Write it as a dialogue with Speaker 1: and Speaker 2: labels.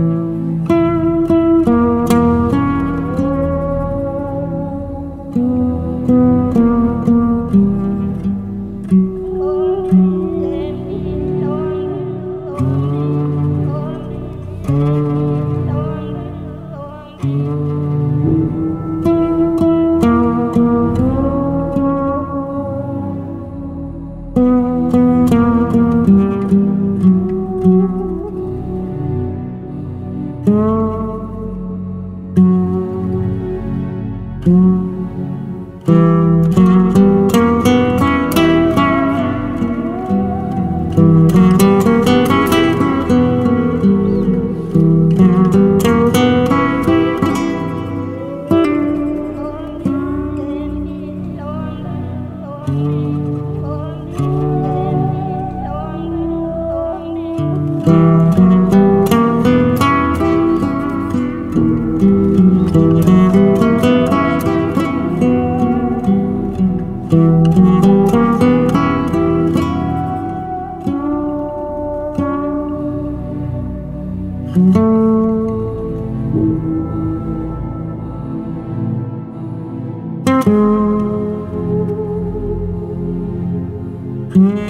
Speaker 1: Thank you. Mm-hmm. you.